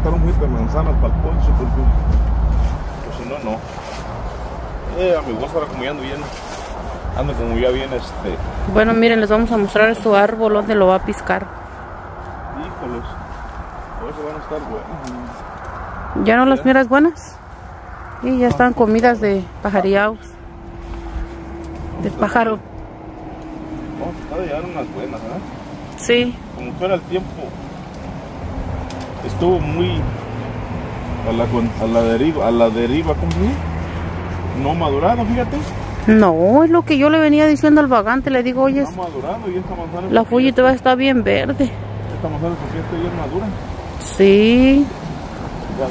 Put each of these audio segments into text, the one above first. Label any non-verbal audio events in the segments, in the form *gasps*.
cortar un poquito de manzanas para el ponche porque pues si no, no. Eh, a mi gusto ahora como ya ando bien, ando como ya bien este, Bueno, miren, les vamos a mostrar su árbol donde lo va a piscar. híjoles, ver si van a estar buenos. ¿Ya no las miras buenas? Y ya están comidas de pajariaos. De pájaro. Vamos a llevar unas buenas, ¿verdad? Sí. Como fuera el tiempo, estuvo muy a la, a la deriva, a la deriva, ¿cómo se? No madurado, fíjate. No, es lo que yo le venía diciendo al vagante. Le digo, oye, No madurado y esta manzana. la fuya te va a estar bien verde. Esta manzana porque esta ya es madura. Sí. Ya.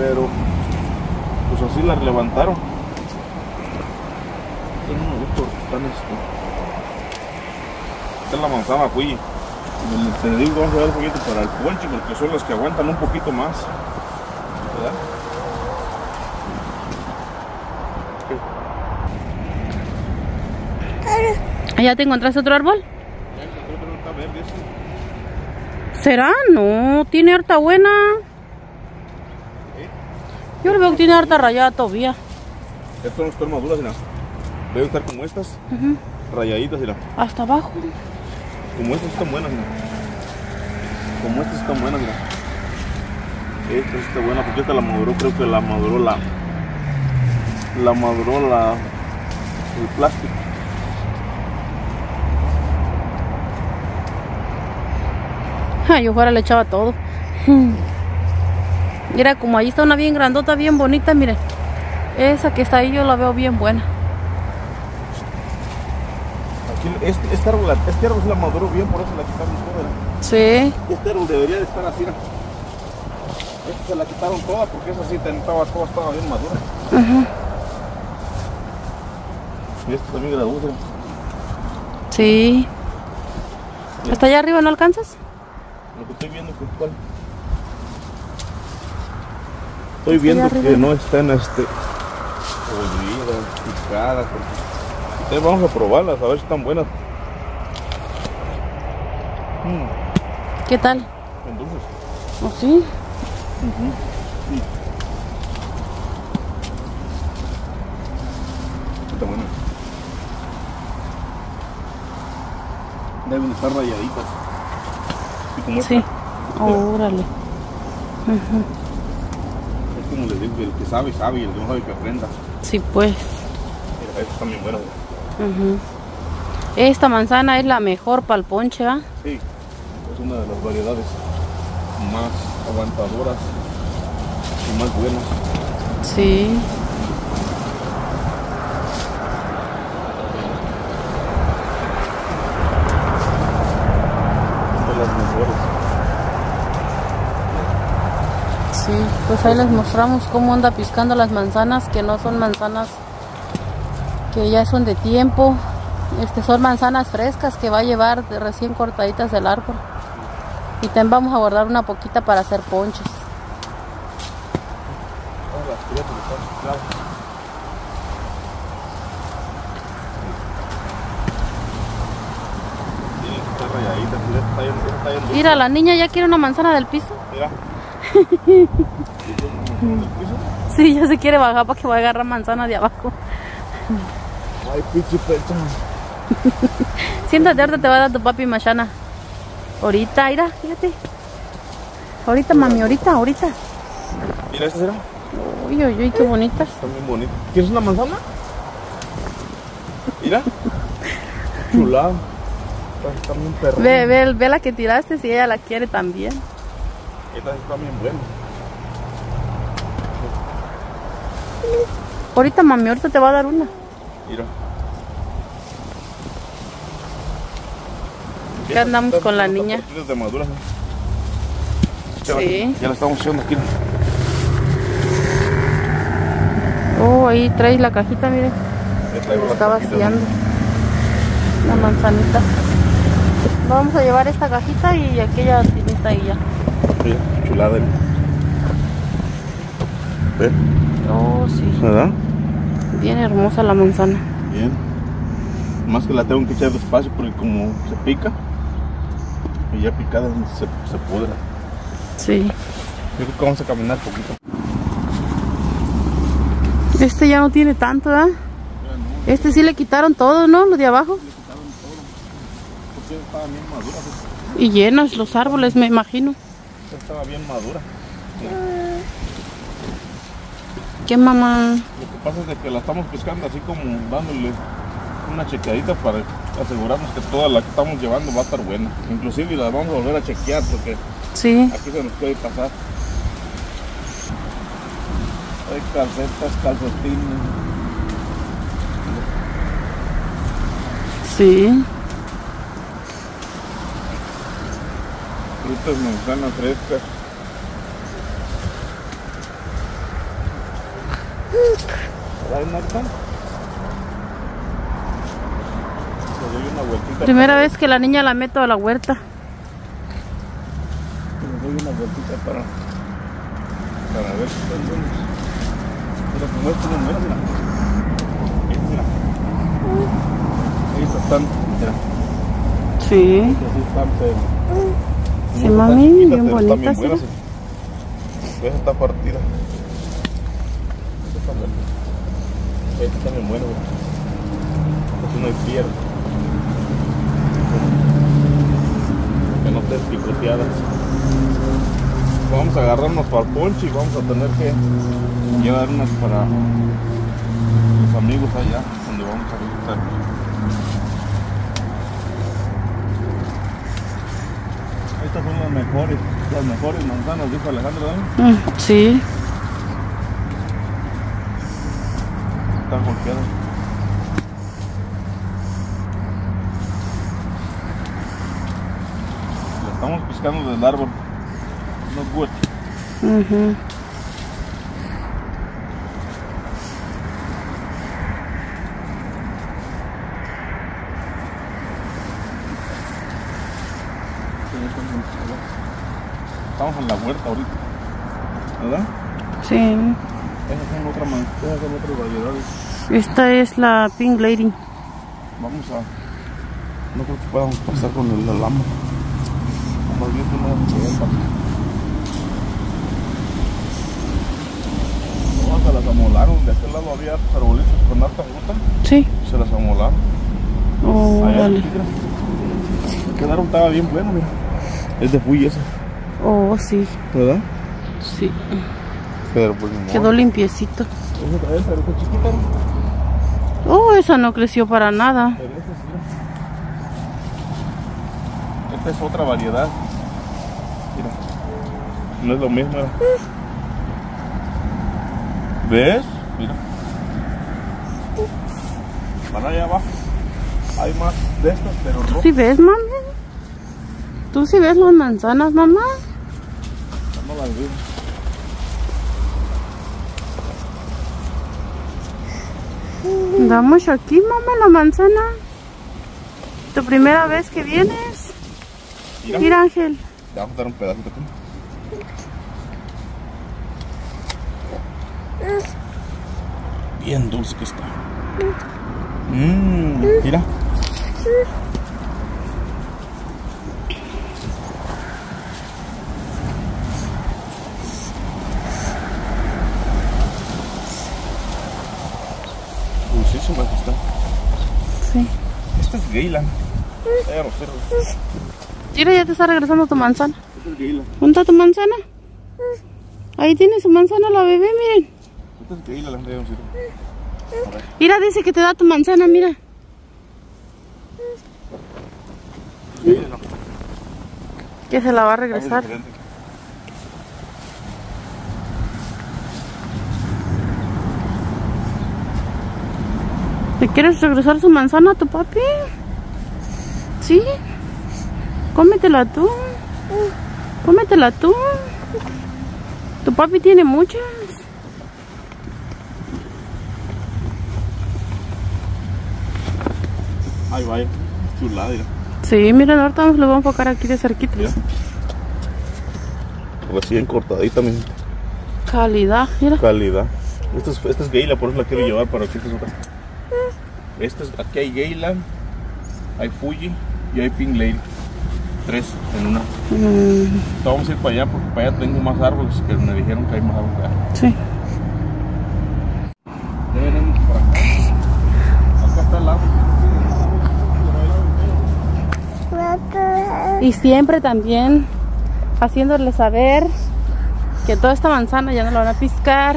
Pero, pues así la levantaron. Yo no me gusta tan esto. Esta es la manzana fui. Te digo vamos a dar un poquito para el ponche porque son las que aguantan un poquito más. ¿Verdad? ¿Ya te encontraste otro árbol? Ya encontré otro, ese. ¿Será? No, tiene harta buena. Yo le veo que tiene harta rayada todavía. Estas no están maduras, mira. Deben estar como estas, Ujú. rayaditas, mira. Hasta abajo. Como estas están buenas, mira. Como estas están buenas, mira. Esta sí está buena porque esta la maduró, creo que la maduró la. La maduró la. El plástico. Ay, yo fuera le echaba todo. *laughs* Mira, como ahí está una bien grandota, bien bonita, miren. Esa que está ahí yo la veo bien buena. Aquí, este, este árbol, este árbol sí la maduró bien, por eso la quitaron toda. Sí. Este árbol debería de estar así. Esta se la quitaron toda porque esa sí estaba, toda estaba bien madura. Ujú. Y esta también graduó, mira. Sí. ¿Hasta allá arriba no alcanzas? Lo que estoy viendo que cuál. Estoy viendo arriba. que no están este podridas, picadas. porque- Entonces vamos a probarlas, a ver si están buenas. Mm, ¿Qué tal? son dulces. ¿Oh, sí? Está buena. Deben estar rayaditas. Como Sí. esta. Órale. Es como les digo, el que sabe, sabe y el que no sabe que aprenda. Sí, pues. Mira, estas están bien buenas. Esta manzana es la mejor para el ponche, ¿ah? Sí, es una de las variedades más aguantadoras y más buenas. Sí. De las mejores. Sí, pues ahí les mostramos cómo anda piscando las manzanas, que no son manzanas que ya son de tiempo. Este son manzanas frescas que va a llevar de recién cortaditas del árbol. Y también vamos a guardar una poquita para hacer ponches. Mira, la niña ya quiere una manzana del piso. Mira. *laughs* Sí, ya se quiere bajar para que vaya a agarrar manzana de abajo. Ay, pecho. *laughs* Siéntate, ahorita te va a dar tu papi machana. Ahorita, mira, fíjate. Ahorita, mami, ahorita, ahorita. Mira, esta será. Uy, uy, uy, qué bonitas. Están bien bonitas. ¿Quieres una manzana? Mira. *laughs* Chulada. Están bien perronas. Ve, ve, ve la que tiraste si ella la quiere también. Estas están bien buenas. Ahorita, mami, ahorita te va a dar una. Mira. ¿Qué andamos con la niña? Sí. Ya la estamos haciendo aquí. Oh, ahí traes la cajita, mire. Las Está vaciando. La manzanita. Vamos a llevar esta cajita y aquella tinita y ya. Mira, chulada. ¿eh? ¿Ve? Oh, sí. ¿Verdad? Bien hermosa la manzana. Bien. Más que la tengo que echar despacio porque como se pica. Y ya picada se, se pudra. Sí. Yo creo que vamos a caminar poquito. Este ya no tiene tanto, ¿verdad? Este sí le quitaron todo, ¿no? Lo de abajo. Porque estaba bien madura. Y llenos los árboles, me imagino. Esta Estaba bien madura. ¿Qué mamá? Lo que pasa es de que la estamos pescando así como dándole una chequeadita para asegurarnos que toda la que estamos llevando va a estar buena. Inclusive la vamos a volver a chequear porque Sí. aquí se nos puede pasar. Hay calcetas, calcetines. Sí. frutas, manzanas frescas. Ahí no están. Le doy una. Primera vez que la niña la meto a la huerta. Le doy una vueltita para, para ver si están buenos. Mira, como estos no mueren, mira. Estos, mira. Estos están, mira. Sí. Estos sí están, pero... Sí, mami, bien pero están bonitas, buenas. Esa está partida. Esta está buena. Esta está bien. Esta no hay pierde. Que no estén picoteadas. Vamos a agarrarnos para el ponche y vamos a tener que llevar unas para los amigos allá donde vamos a visitar. Estas son las mejores, las mejores manzanas, dijo Alejandro, ¿no? Mm, Sí. Están golpeadas. La estamos piscando del árbol. No good. Ujú. Estamos en la huerta ahorita. ¿Verdad? Sí. Esas son otras esas son otras variedades. Esta es la Pink Lady. Vamos a. No creo que podamos pasar con el alambre. Más bien que ver para- No, se las amolaron. De aquel lado había arbolitos con harta fruta. Sí. Se las amolaron. Oh, Allá, vale. Quedaron, estaba bien bueno, mira. Es de fuy esa, Oh, sí. ¿verdad? Sí. Pero pues no. Quedó limpiecito. Esa pero está chiquita, ¿no? Esa no creció para nada. Pero esta sí. Esta es otra variedad. Mira. No es lo mismo. ¿Ves? Mira. Para allá abajo. Hay más de estas, pero ¿Tú rojas. sí ves, mami? ¿Tú sí ves las manzanas, mamá? No las veo. Andamos aquí, mamá, la manzana. ¿Tu primera vez que vienes? Mira. Mira, Ángel. Te vamos a dar un pedacito aquí. Bien dulce que está. Mmm, mira. Dulcísima que está. Sí. Esta es Rosero. Mira, ya te está regresando tu manzana. Es. ¿Dónde está tu manzana? Ahí tiene su manzana la bebé, miren. Esta es Gaylan, la gente de. Mira, dice que te da tu manzana, mira. Que se la va a regresar. ¿Te quieres regresar su manzana a tu papi? ¿Sí? Cómetela tú. Cómetela tú. Tu papi tiene muchas. Ahí va, chulada, mira. Sí, miren, ahorita nos lo vamos a enfocar aquí de cerquita. Mira. Recién cortadita, mi Calidad, mira. calidad. Esta es, esta es Gayla, por eso la quiero llevar para que esta es otra. Esta es, aquí hay Gayla, hay Fuji y hay Pink Lady. tres en una. Mm, Entonces, Vamos a ir para allá porque para allá tengo más árboles que me dijeron que hay más árboles. sí. Ya venimos por acá. Acá está el árbol. Y siempre también haciéndole saber que toda esta manzana ya no la van a piscar.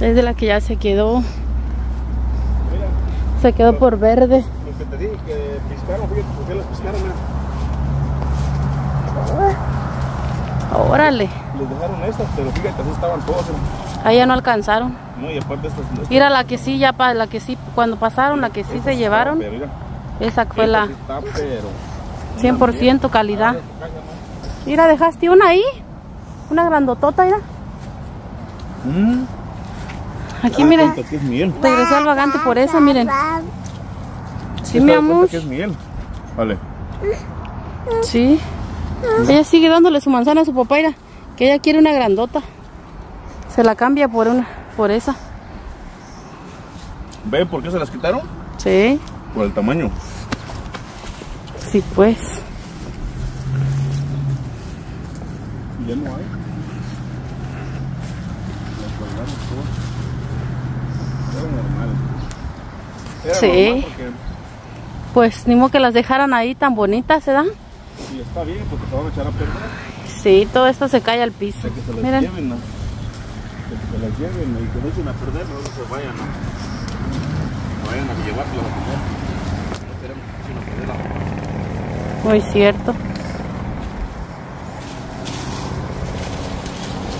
Es de la que ya se quedó. Se quedó por verde. Te dije que piscaron, fíjate por qué las piscaron. mira. Órale. Les dejaron estas, pero fíjate, así estaban todas. Ahí ya no alcanzaron. No, y aparte estas. estas Mira la que sí, ya pa- la que sí, cuando pasaron, la que sí se llevaron. Pero mira, Esa fue la sí está, pero. 100% calidad. Mira, dejaste una ahí. Una grandotota, mira. Mm. Aquí, miren. Es miel. Regresó al vagante por eso, miren. Sí, ¿Te mi amor. que es miel. Vale. Sí. Ella sigue dándole su manzana a su papá, mira. Que ella quiere una grandota. Se la cambia por una, por esa. ¿Ve por qué se las quitaron? Sí, Por el tamaño. sí pues. Ya no hay. Las colgamos todas. Era normal. Era Sí. normal porque Pues ni modo que las dejaran ahí tan bonitas, ¿se da? si está bien, porque se van a echar a perder. Sí, todo esto se cae al piso. Que se las Miren, lleven, ¿no? Que se las lleven y que no echen a perder, no se vayan, ¿no? Vayan a llevárselas a comer. No queremos que echen a perder. muy cierto.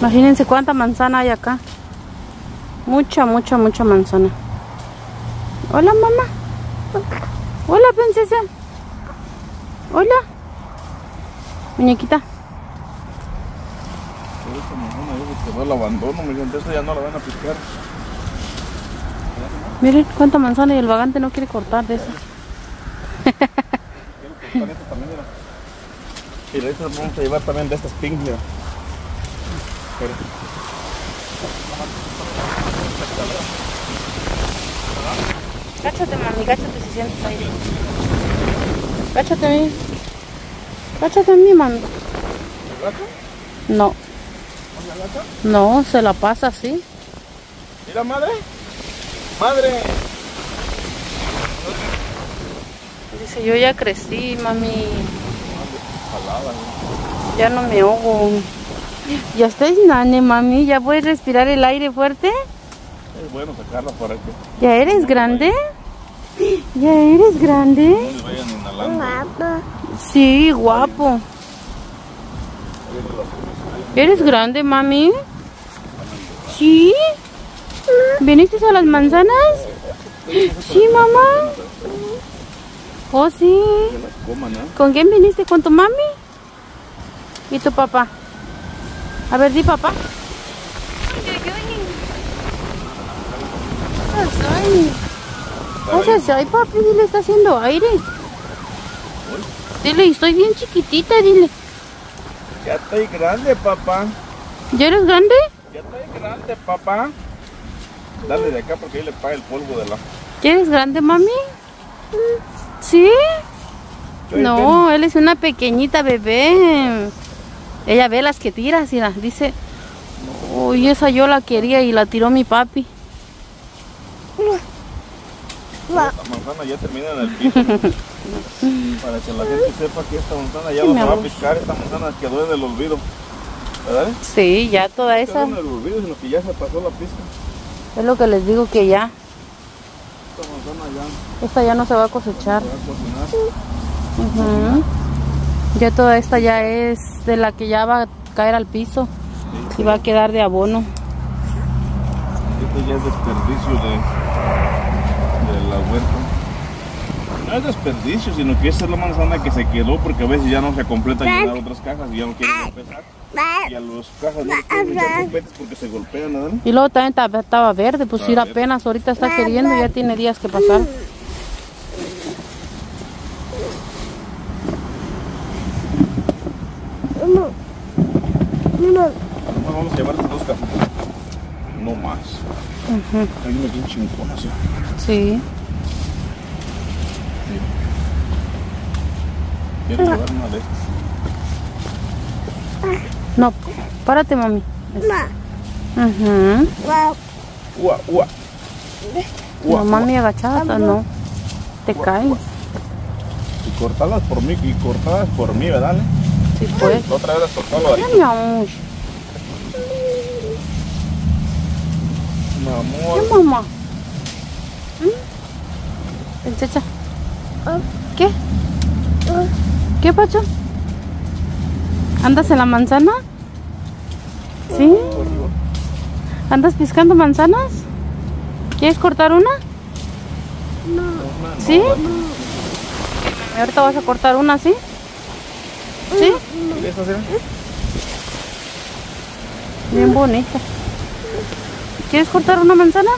Imagínense cuánta manzana hay acá. Mucha, mucha, mucha manzana. Hola, mamá. Hola, princesa. Hola. Muñequita. Miren cuánta manzana y el vagante no quiere cortar de eso. Quiero cortar esta también, mira. Y de estas vamos a llevar también de estas pink, mira. Cáchate, mami, cáchate si sientes aire. Cáchate a mí. Cáchate a mí, mami. No. No, se la pasa así. Mira, madre. Madre. Dice, yo ya crecí, mami. Jalada, Ya no me ahogo. Ya estás nane, mami. ¿Ya puedes respirar el aire fuerte? Es bueno sacarla para que ¿Ya eres grande? ¿Ya eres grande? no le vayan inhalando. Sí, guapo. ¿Eres grande, mami? ¿Sí? ¿Viniste a las manzanas? Sí, mamá. Oh, sí. ¿Con quién viniste? ¿Con tu mami? ¿Y tu papá? A ver, di papá. Ay, ay, ay, papi, dile, está haciendo aire. Dile, estoy bien chiquitita, dile. Ya estoy grande, papá. ¿Ya eres grande? Ya estoy grande, papá. Dale de acá porque ahí le paga el polvo de la. ¿Ya eres grande, mami? ¿Sí? No, él es una pequeñita bebé. Ella ve las que tiras y las dice, uy, esa yo la quería y la tiró mi papi. Esta manzana ya termina en el piso. *laughs* para que la gente sepa que esta manzana ya Sí, no se va a amor. piscar. Esta manzana quedó en el olvido. ¿Verdad? Sí, ya toda Quedó esa. en el olvido, sino que ya se pasó la pista. Es lo que les digo que ya, Esta manzana ya esta ya no se va a cosechar. se va a cocinar. Ya toda esta ya es de la que ya va a caer al piso y va a quedar de abono. Este ya es desperdicio de, de la huerta. No es desperdicio, sino que esa es la manzana que se quedó porque a veces ya no se completan llenar otras cajas y ya no quieren empezar. Y a los cajas no les porque se golpean, ¿verdad? Y luego también ta- estaba verde, pues ir apenas ahorita está queriendo, ya tiene días que pasar. Vamos a llevar dos cajas. No más. Hay una bien chingona, así. Sí. Quiero llevar una de estas. No, párate, mami. Ujú. Ua, ua. Ua, No, mami, agachada, no. Te caes. Y cortadas por mí, y cortadas por mí, ¿verdad? Ale? Sí, pues. La otra vez las cortaba mi amor. Mi ¿Qué, amor. mamá? ¿Mm? Princesa. ¿Qué? ¿Qué, Pacho? ¿Andas en la manzana? ¿Sí? ¿Andas piscando manzanas? ¿Quieres cortar una? Una, ¿Sí? no, Ahorita vas a cortar una, ¿sí? ¿Sí? Bien bonita. ¿Quieres cortar una manzana?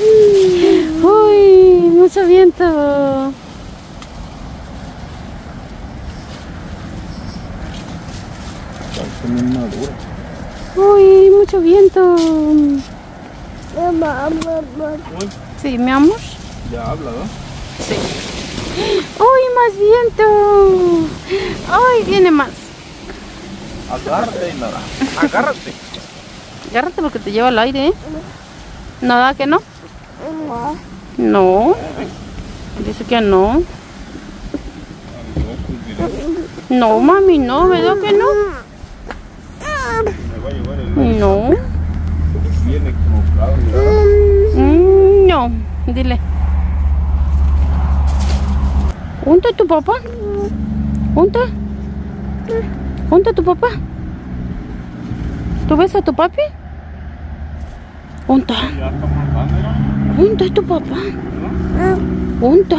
*gasps* Uy, mucho viento. Uy, mucho viento. Sí, mi amor. ya habla, ¿no? Sí. *gasps* Uy, más viento. Ay, viene más. Agárrate, nada. Agárrate. Agárrate porque te lleva el aire, ¿eh? ¿Nada que no? No. Dice que no. No, mami, no, ¿verdad que no? No. Mm, No, dile. ¿Dónde está tu papá? ¿Dónde está tu papá? ¿Tú ves a tu papi? ¿Dónde ¿Dónde está tu papá? ¿Dónde?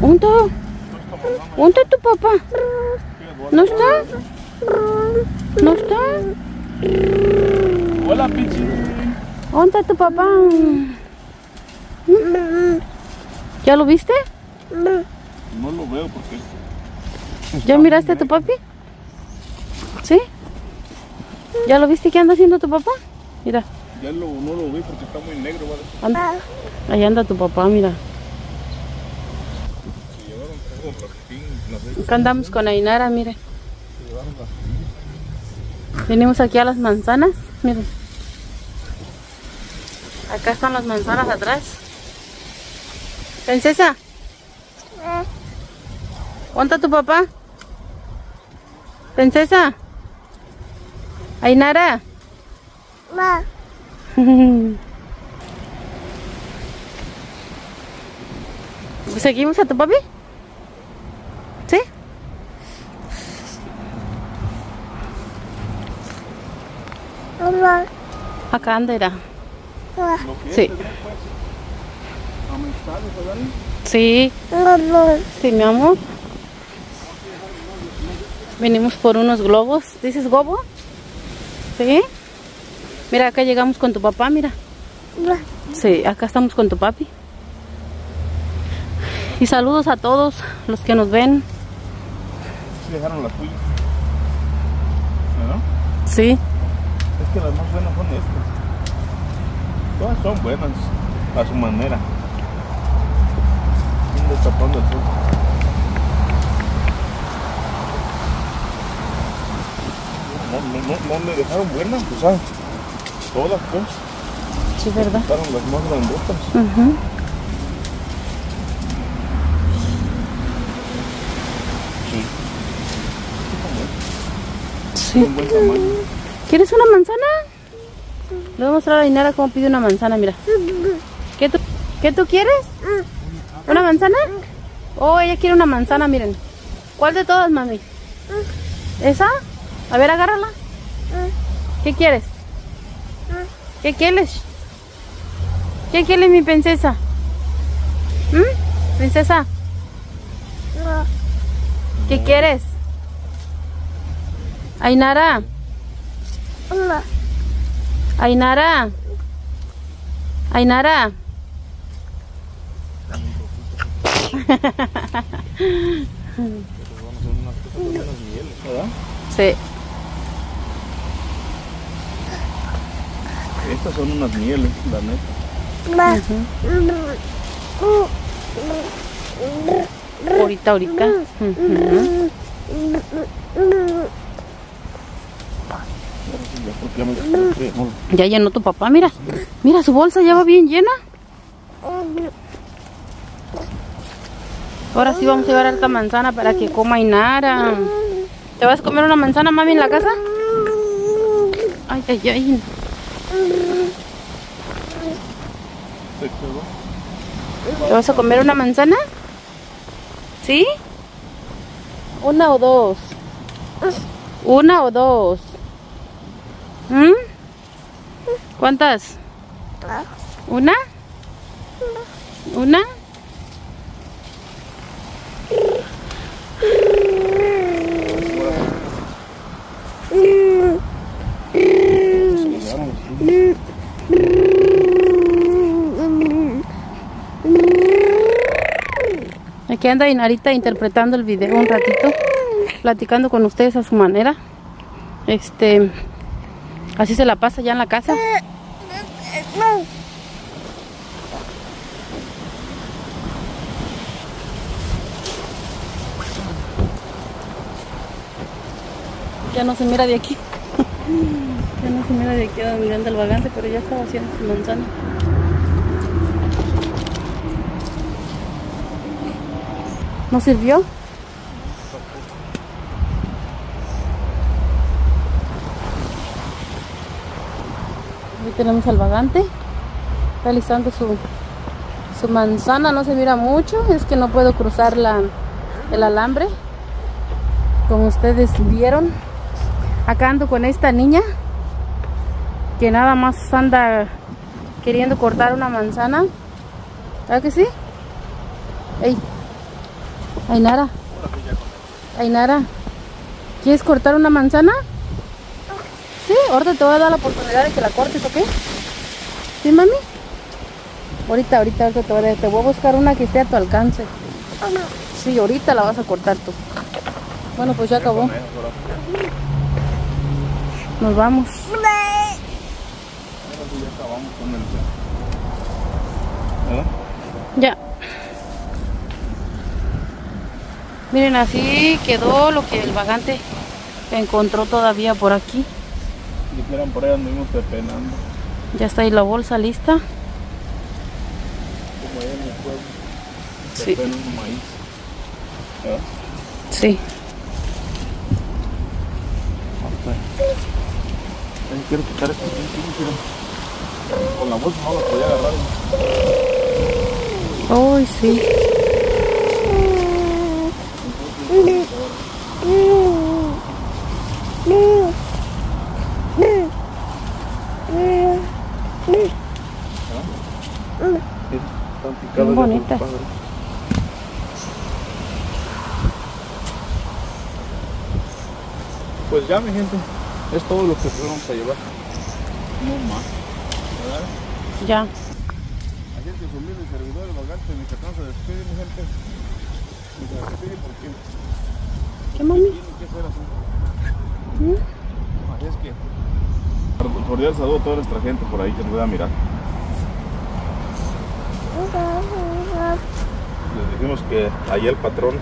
¿Dónde? ¿Dónde está tu papá? ¿No está? ¿No está? Hola, Pichi. ¿Dónde está tu papá? ¿Ya lo viste? No lo veo porque ¿Ya miraste a tu papi? ¿Sí? ¿Ya lo viste qué anda haciendo tu papá? Mira, ya lo, no lo vi porque está muy negro, ¿vale? anda. Ahí anda tu papá, mira. Se llevaron todo platín, Acá andamos con Ainara, mire. se llevaron las Venimos aquí a las manzanas, miren. Acá están las manzanas atrás. Princesa. ¿Dónde está tu papá? Princesa. Ainara. *laughs* ¿Seguimos a tu papi? ¿Sí? Acá anda, era. Lo que Sí. pues. Sí, sí, mi amor. Venimos por unos globos. ¿Dices globo? Sí. Mira, acá llegamos con tu papá, mira. Sí, acá estamos con tu papi. Y saludos a todos los que nos ven. Sí dejaron las tuyas. ¿Verdad? Sí. Es que las más buenas son estas. Todas son buenas a su manera. El sol. No, no, no, no me dejaron buenas, o sea, todas pues, Sí, ¿verdad? estaban las más grandotas. Ujú. Sí. Sí. Son buen tamaño. ¿Quieres una manzana? Le voy a mostrar a Inara cómo pide una manzana, mira. ¿Qué tú, ¿Qué tú quieres? ¿Una manzana? Oh, ella quiere una manzana, miren. ¿Cuál de todas, mami? ¿Esa? A ver, agárrala. ¿Qué quieres? ¿Qué quieres? ¿Qué quieres, mi princesa? ¿Mm? ¿Princesa? ¿Qué quieres? Ainara. Ainara. Ainara. ¿verdad? Sí. Estas son unas mieles, la neta. ahorita, ahorita. Porque ya me- no, Ya llenó tu papá, mira. Mira, su bolsa ya va bien llena. Ahora sí vamos a llevar alta manzana para que coma Inara. ¿Te vas a comer una manzana, mami, en la casa? Ay, ay, ay. ¿Te vas a comer una manzana? ¿Sí? ¿Una o dos? ¿Una o dos? ¿Mm? ¿Cuántas? ¿Una? ¿Una? Aquí anda Inarita interpretando el video un ratito, platicando con ustedes a su manera. Este, así se la pasa ya en la casa. Ya no se mira de aquí. *laughs* Ya no se mira de aquí, mirando el vagante, pero ya estaba haciendo su manzana. ¿No sirvió? Ahí tenemos al vagante. Está listando su, su manzana. No se mira mucho. Es que no puedo cruzar la, el alambre. Como ustedes vieron. Acá ando con esta niña. Que nada más anda queriendo cortar una manzana. ¿Verdad que sí? Ey. Ainara. Ainara. ¿Quieres cortar una manzana? Sí, ahorita te voy a dar la oportunidad de que la cortes, ¿ok? ¿Sí, mami? Ahorita, ahorita, ahorita te voy a, te voy a buscar una que esté a tu alcance. Sí, ahorita la vas a cortar tú. Bueno, pues ya acabó. Nos vamos. Ya acabamos con el. ¿Verdad? Ya. Miren, así quedó lo que el vagante encontró todavía por aquí. Dijeran por ahí anduvimos pepenando. Ya está ahí la bolsa lista. Como allá en el pueblo. Sí. Maíz. ¿Verdad? Sí. Ay, quiero quitar esto. Con la bolsa no la podía agarrar. Uy, sí. Bien bonitas. Pues ya, mi gente, es todo lo que vamos a llevar. No más. ¿Verdad? Ya. Es que su humilde servidor, el vagante, mi cartón se despide, mi gente. Y se despide porque ¿Qué mami? ser así. ¿Mm? Es que. Cordial saludo a toda nuestra gente por ahí que nos va a mirar. Les dijimos que allá el patrón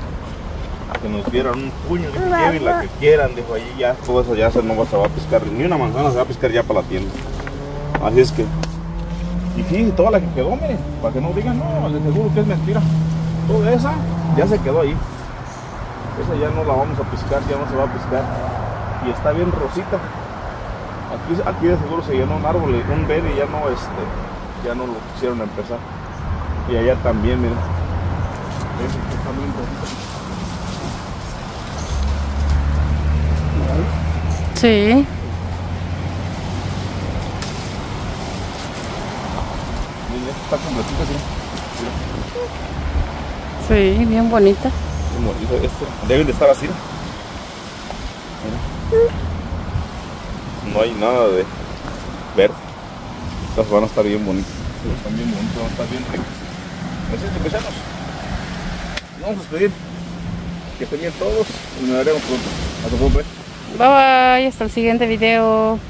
que nos dieran un puño, dijo, lleven la que quieran, dijo allí ya, todo eso ya se no se va a pescar, ni una manzana se va a pescar ya para la tienda. Así es que, y fíjense toda la que quedó, miren, para que no digan, no, les seguro que es mentira. Toda esa ya se quedó ahí. Esa ya no la vamos a pescar, ya no se va a pescar. Y está bien rosita. Aquí, aquí de seguro se llenó un árbol, un verde y ya no, este, ya no lo quisieron empezar. Y allá también, miren. Rosita. Sí. Miren, está completita, sí. Sí, bien bonita. Esto deben de estar así. No hay nada de verde. Estas van a estar bien bonitas. Están bien bonitas, van a estar bien ricas. Así es que empezamos. Nos vamos a despedir. Que estén bien todos y nos veremos pronto. Hasta pronto. Bye bye, hasta el siguiente video.